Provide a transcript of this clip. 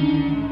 Música